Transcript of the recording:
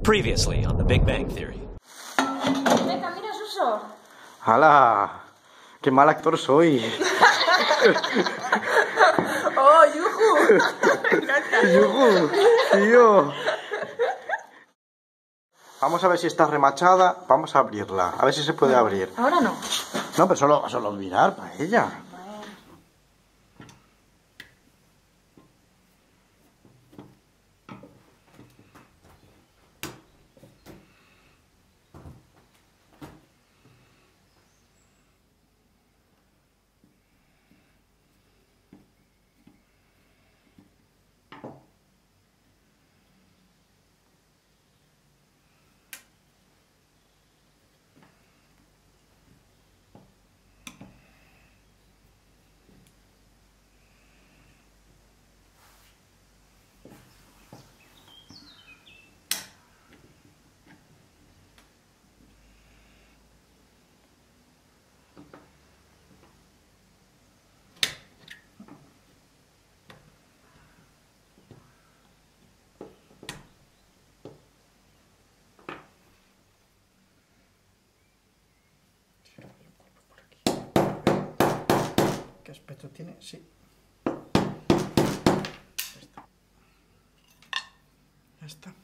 Previously on The Big Bang Theory. Venga, mira, Suso. ¡Hala! ¡Qué mal actor soy! ¡Oh, yuju! Me encanta. ¡Yujú! ¡Tío! Vamos a ver si está remachada. Vamos a abrirla. A ver si se puede abrir. Ahora no. No, pero solo, solo mirar para ella. ¿Qué aspecto tiene? Sí. Ya está. Ya está.